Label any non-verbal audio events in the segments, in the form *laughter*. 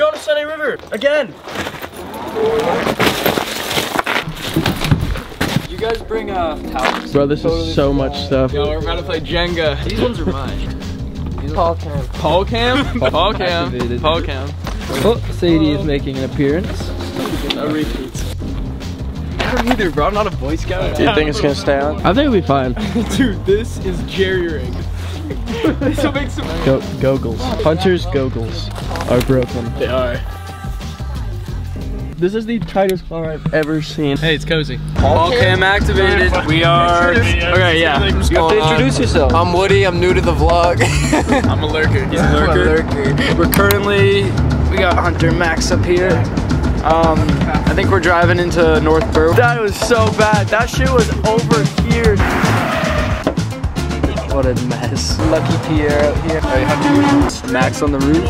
going to Sunday River again. You guys bring uh, towels. Bro, this is so much stuff. Yo, we're about to play Jenga. These ones are mine. *laughs* Paul Cam. Paul Cam? *laughs* Paul Cam. Activated. Paul Cam. Oh, Sadie is making an appearance. No repeats. I don't either, bro. I'm not a Boy Scout. Do you think it's gonna stay on? I think it'll be fine. *laughs* Dude, this is jerry rigged. This will make some. Go goggles. Hunter's goggles are broken. They are. This is the tightest car I've ever seen. Hey, it's cozy. Paul Cam activated. We are. Okay, yeah. You have to introduce yourself. I'm Woody, I'm new to the vlog. *laughs* I'm a lurker. He's a I'm a lurker. lurker. We're currently. We got Hunter Max up here. Um, I think we're driving into North Burr. That was so bad. That shit was over here. What a mess. Lucky Pierre out here. Alright, Hunter. Max on the roof.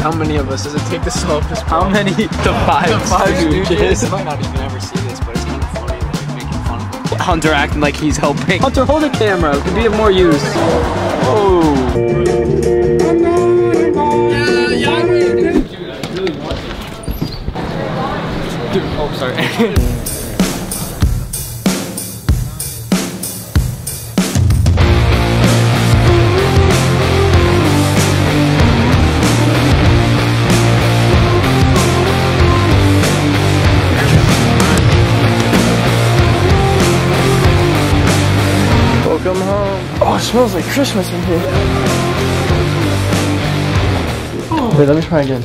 How many of us does it take to solve this How many? *laughs* The five. The five stooges. You might not even ever see this, but it's kind of funny, like making fun of them. Hunter acting like he's helping. Hunter, hold the camera. It could be of more use. Oh. Oh, sorry. *laughs* smells like Christmas in here. Wait, let me try again.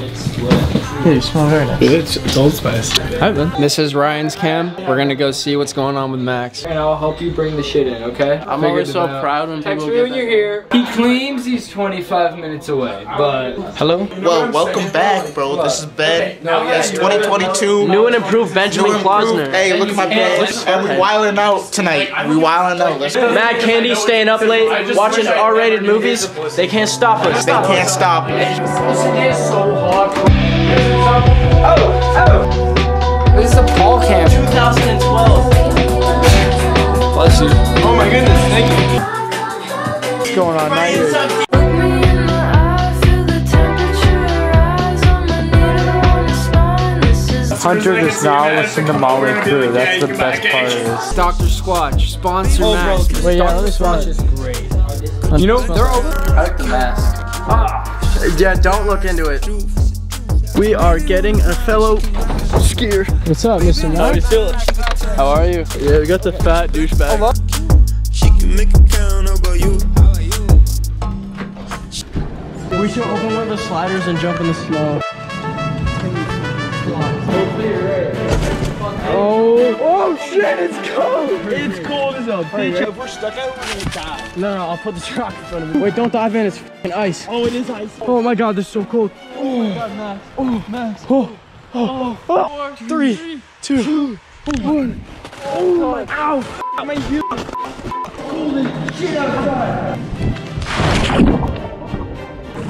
Yeah, you smell very nice. It's, it's Old Spice. Hi, Ben. This is Ryan's cam. We're gonna go see what's going on with Max. And I'll help you bring the shit in, okay? I'm always so proud when Text people me when you're here. He claims he's 25 minutes away, but Hello? Well, welcome back, bro. This is Ben. Yes, 2022. New and improved Benjamin New and improved- Klausner. Hey, look at my pants. And we wilding out tonight. We wilding out. Let's go. Mad Candy staying up late watching R-rated movies. They can't stop us. They can't stop us. this is Oh, oh. a Paul cam. 2012. Bless you. Oh my goodness, thank you. What's going on now? Look me in the eye, feel the temperature rise on my needle on the spine. This is Hunter does not listen to Molly Crew. That's the best part of this. Dr. Squatch, sponsor Max. Wait, yeah, let me smell Squatch it. is great. You know, they're over. I like the mask. Yeah, don't look into it. We are getting a fellow skier. What's up, Mr. How you feeling? How are you? Yeah, we got the fat douchebag. She can make it count, how about you? We should open one of the sliders and jump in the snow. Oh, oh shit, it's cold! It's cold as a bitch. If we're stuck out, we're gonna die. No, no, I'll put the truck in front of me. Wait, don't dive in, it's f***ing ice. Oh, it is ice. Oh my god, this is so cold. Oh my god, Max. Oh, Max. Oh, oh, oh. oh. Three, two, one. Oh, oh my, ow, f- my heel.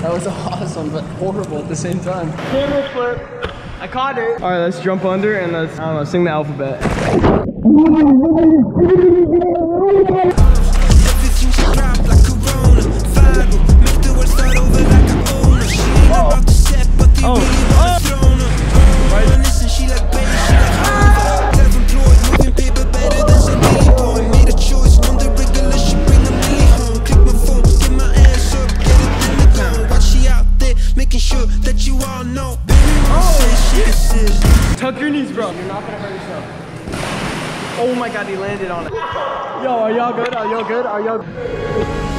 That was awesome, but horrible at the same time. Camera flip. I caught it. All right, let's jump under and let's, I don't know, sing the alphabet. *laughs* all know. Baby, mama says. Tuck your knees, bro. You're not gonna hurt yourself. Oh my god, he landed on it. Yo, are y'all good? Are y'all good? Are y'all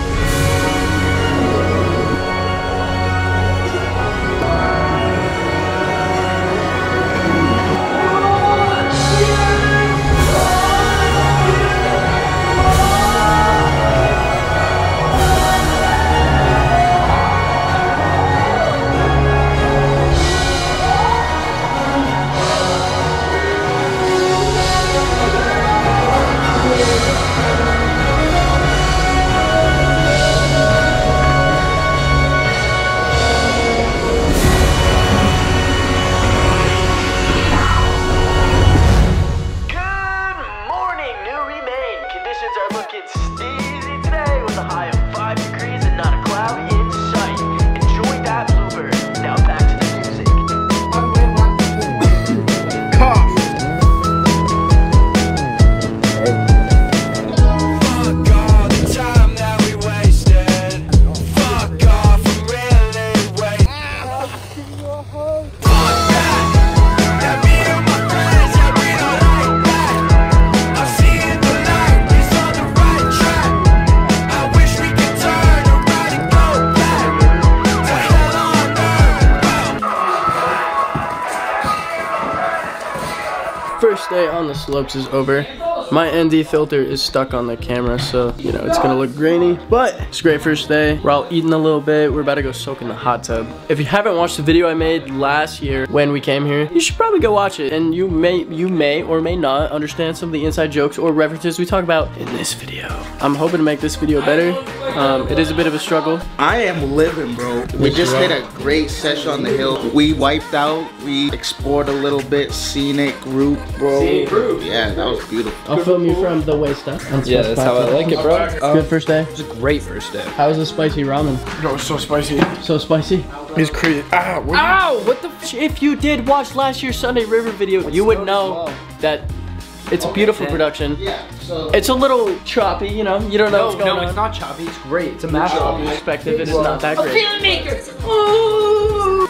First day on the slopes is over. My ND filter is stuck on the camera, so you know it's gonna look grainy. But it's a great first day. We're all eating a little bit. We're about to go soak in the hot tub. If you haven't watched the video I made last year when we came here, you should probably go watch it. And you may you may or may not understand some of the inside jokes or references we talk about in this video. I'm hoping to make this video better. Um, it is a bit of a struggle. I am living, bro. We just hit a great session on the hill. We wiped out. We explored a little bit. Scenic route, bro. Scenic route. Yeah, that was beautiful. I'll film you from the waist up. Yeah, that's how I like it, bro. Good first day. It's a great first day. How was the spicy ramen? Bro, it's so spicy. So spicy. It's crazy. Ah, what Ow! What the? F- if you did watch last year's Sunday River video, you would know that it's a beautiful production. Yeah, so It's a little choppy, you know. You don't know what's going on. not choppy. It's great. It's a masterpiece. Perspective, it is not that great.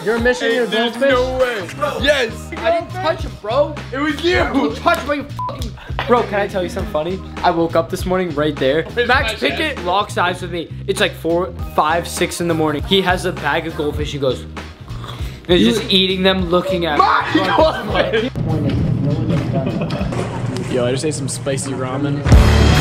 You're missing your There's goldfish. no way. Yes. I didn't touch him, bro. It was you. You touched my fucking. Bro, can I tell you something funny? I woke up this morning right there. Max Pickett locks eyes with me. It's like four, five, six in the morning. He has a bag of goldfish. He goes. and He's just eating them, looking at me. Yo, I just ate some spicy ramen.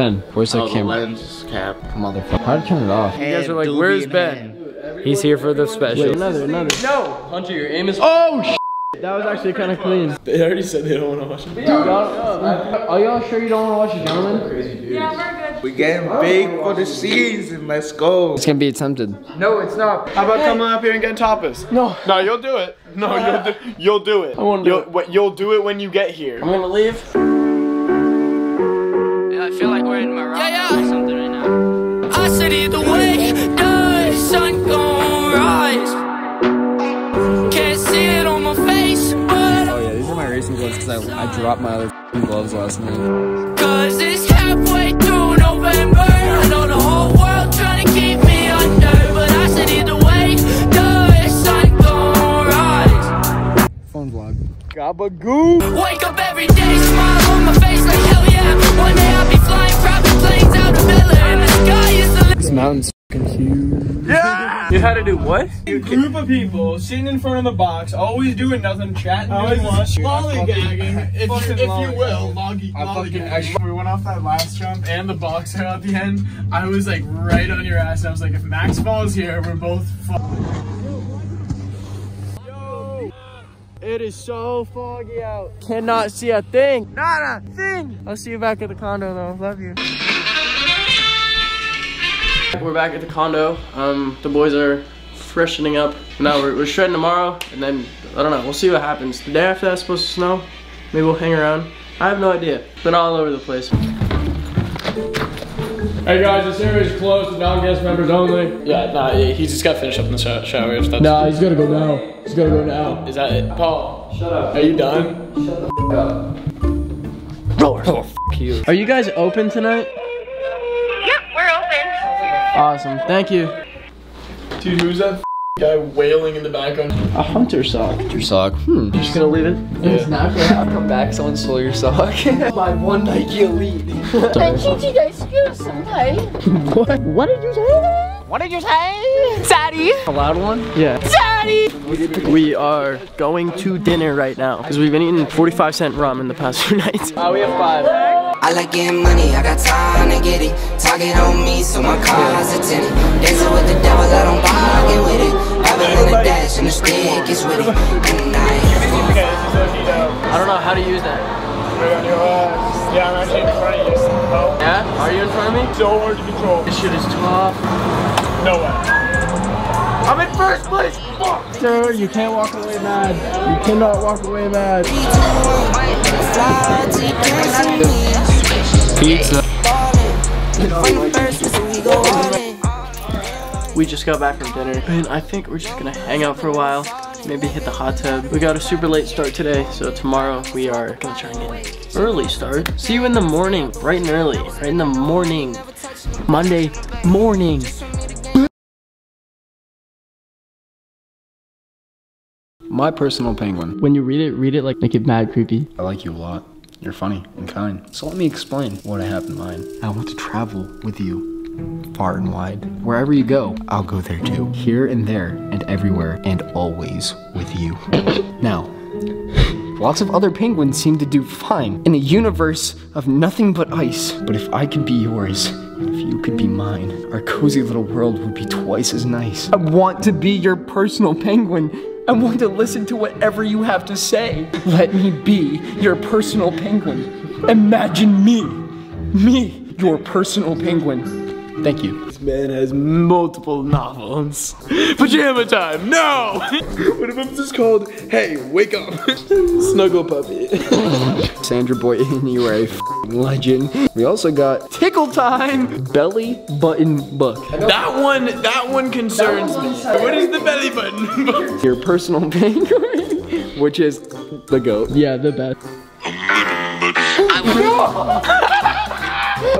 Ben, where's that oh, the camera? lens cap. Motherfucker. How'd you turn it off? You guys are like, "Where's Ben?" He's here for the special. Wait, another, another. No! Hunter, your aim is. Oh, oh sh- That was actually kind of clean. They already said they don't want to watch it. Are y'all sure you don't want to watch it, gentlemen? Yeah, we're good. We getting big for the season. Let's go. It's gonna be attempted. No, it's not. How about coming up here and getting tapas? No. No, you'll do it. No, you'll do. You'll do it. I won't do you'll, it. You'll do it when you get here. I'm gonna leave. I feel like we're in Morocco or something right now. I said either way, the sun gon' rise. Can't see it on my face, but Oh yeah, these are my racing gloves because I, I dropped my other f***ing gloves last night. cause it's halfway through November. I know the whole world trying to keep me under, but I said either way, the sun gon' rise. Phone vlog. Gabagoo. Wake up every day, smile on my face like hell yeah. One day I'll be flying private planes out of Bella, and the sky is the This mountain's f***ing huge. Yeah. You had to do what? A group of people sitting in front of the box, always doing nothing, chatting, doing what? Lollygagging, if, you, *laughs* if you will. Lolly, lollygagging. We went off that last jump and the box out at the end. I was like right on your ass. And I was like, if Max falls here, we're both Yo, It is so foggy out. Cannot see a thing. Not a thing. I'll see you back at the condo though. Love you. We're back at the condo. Um, the boys are freshening up. Now we're, we're shredding tomorrow, and then I don't know. We'll see what happens. The day after that's supposed to snow. Maybe we'll hang around. I have no idea. Been all over the place. Hey guys, this area is closed to non-guest members only. Yeah, nah, he just got finished up in the sho- shower. If that's Nah, he's gotta go now. He's gotta go now. Is that it? Paul, shut up. Are you done? Shut the up. Rollers. Oh, you. Are you guys open tonight? Yep, we're open. Awesome. Thank you. Dude, who's that guy wailing in the background? A hunter sock. Hunter sock. Hmm. You're just gonna leave it? It's not gonna I'll come back, someone stole your sock. *laughs* My one Nike Elite. And Gigi, excuse somebody. What? What did you say? What did you say? Daddy. A loud one? Yeah. Daddy. We are going to dinner right now because we've been eating 45 cent ramen the past *laughs* few nights. Uh, we have five. I like getting money, I got time to get it. Target on me, so my car's a tenant. Dancing with the devil, I don't bargain with it. Having in the dash and the stick is with it. I I don't know how to use that. Right on your ass. Yeah, I'm actually in front of you. Oh, Yeah? Are you in front of me? so hard to control. This shit is tough. No way. I'm in first place. Fuck. Sir, you can't walk away mad. You cannot walk away mad. fly till you can't see me. Pizza. From the first listen, we go all in. We just got back from dinner and I think we're just gonna hang out for a while maybe hit the hot tub. We got a super late start today, so tomorrow we are gonna try and get an early start. See you in the morning, bright and early, right in the morning. Monday morning. My personal penguin. When you read it, read it like make it mad creepy. I like you a lot. You're funny and kind. So let me explain what I have in mind. I want to travel with you far and wide. Wherever you go, I'll go there too. Here and there and everywhere and always with you. *coughs* now, lots of other penguins seem to do fine in a universe of nothing but ice. But if I could be yours, and if you could be mine, our cozy little world would be twice as nice. I want to be your personal penguin. I want to listen to whatever you have to say. Let me be your personal penguin. Imagine me. Me, your personal penguin. Thank you. This man has multiple novels. Pajama time, no! *laughs* what if I'm just called, hey, wake up, *laughs* snuggle puppy. *laughs* Sandra Boynton, you are a f***ing legend. We also got Tickle Time Belly Button Book. That one, that one concerns me. What is the belly button book? Your personal penguin, which is the goat. Yeah, the best.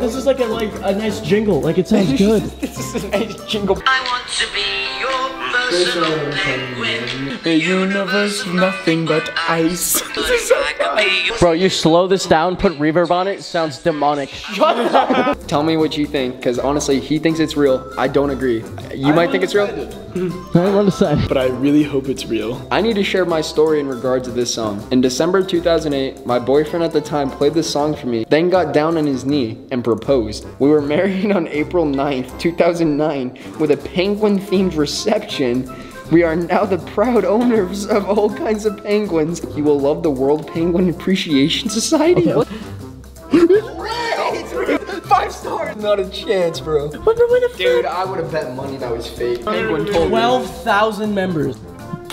This is like a like a nice jingle. Like it sounds *laughs* good. this is a nice jingle. I want to be your penguin. The universe, nothing but ice. *laughs* I could be your Bro, you slow this down, put reverb on it. it sounds demonic. Tell me what you think, because honestly, he thinks it's real. I don't agree. You might think it's real. Hmm. I don't want to say, but I really hope it's real. I need to share my story in regards to this song. In December 2008, my boyfriend at the time played this song for me, then got down on his knee and proposed. We were *laughs* married on April 9th, 2009, with a penguin themed reception. We are now the proud owners of all kinds of penguins. You will love the World Penguin Appreciation Society. What? Five stars. Not a chance, bro. Dude, I would have bet money that was fake. Penguin told. Twelve thousand members.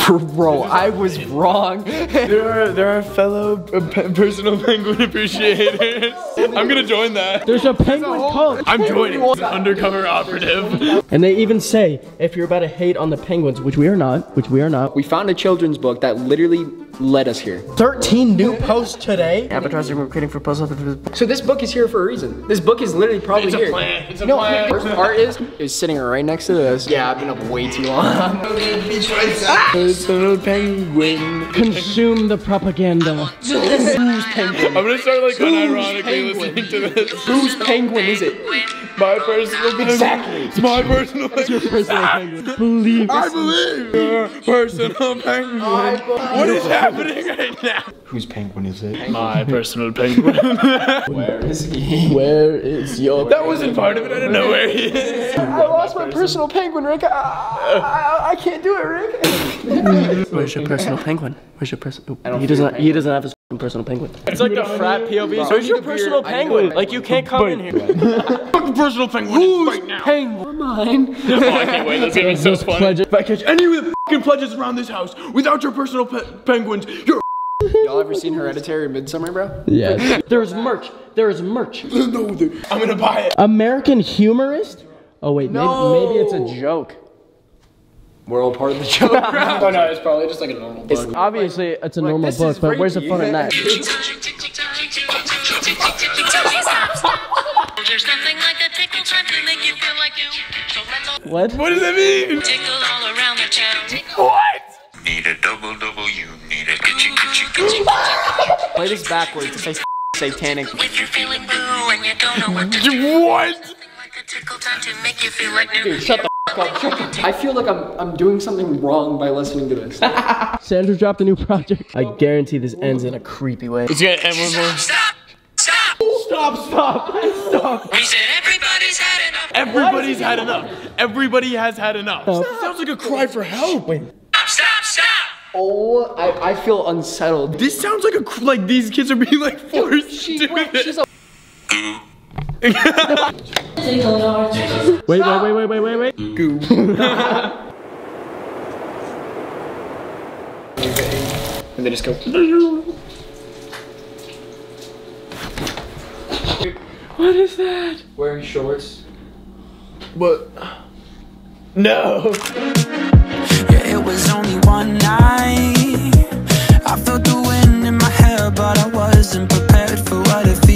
*laughs* Bro, I was wrong. There are there are fellow personal *laughs* penguin appreciators. I'm gonna join that. There's a penguin cult. I'm joining. It's an undercover operative. And they even say if you're about to hate on the penguins, which we are not, which we are not. We found a children's book that literally led us here. 13 new posts today. Avatars are creating for puzzle. So this book is here for a reason. This book is literally probably It's a here. plan. It's a no, plan. Worst part is, is sitting right next to this. Yeah, I've been up way too long. Personal penguin. Consume the propaganda. Who's penguin? I'm gonna start like unironically listening to this. Whose penguin is it? My personal penguin. Exactly. It's my personal penguin. Your personal *laughs* penguin. Believe. I believe. Your personal penguin. What is happening right now? Whose penguin is it? My *laughs* personal penguin. Where is he? Where is your? That wasn't part of it. I didn't know where he is. I lost my personal penguin, Rick. I, I, I can't do it, Rick. Where's your personal penguin? Where's your personal? He doesn't. He doesn't have his f***ing personal penguin. It's like the frat POV. Where's your personal penguin? Like you can't come in here. *laughs* Fucking personal penguin is right now. Penguin. Mine. Oh, *laughs* I can't wait. That's gonna be so funny. If I catch any of the fucking pledges around this house without your personal pe- penguins, you're. *laughs* Y'all ever seen Hereditary Midsummer, bro? Yeah. There's merch. There's merch. no, dude. I'm gonna buy it. American humorist? Oh wait, maybe, maybe it's a joke. We're all part of the joke. *laughs* oh no, it's probably just like a normal book. Obviously, it's a normal book, but where's the fun in that? There's nothing like a tickle time to make you feel like you. So let's all What? What does that mean? tickle all around the town. What? Need a double double, you need a kitchen kitchen kitchen. Play this backwards to say f- satanic. If you're feeling blue and you don't know what to *laughs* do. What? Like a tickle time to make you feel like new. Dude, shut the f- up. I feel like I'm I'm doing something wrong by listening to this. *laughs* Sandra dropped a new project. I guarantee this ends in a creepy way. It's gonna end with more. Stop! Stop! Stop! Stop! Stop! We said everybody's had enough. Everybody's had enough. Everybody has had enough. Sounds like a cry for help. Wait. Stop! Stop! oh, I, I feel unsettled. This sounds like a like these kids are being like forced to do Wait, this. she's a Wait, wait, wait, wait, wait, wait, wait. Goo. *laughs* and they just go. What is that? Wearing shorts. What? No. Yeah, it was only one night. I felt the wind in my hair, but I wasn't prepared for what it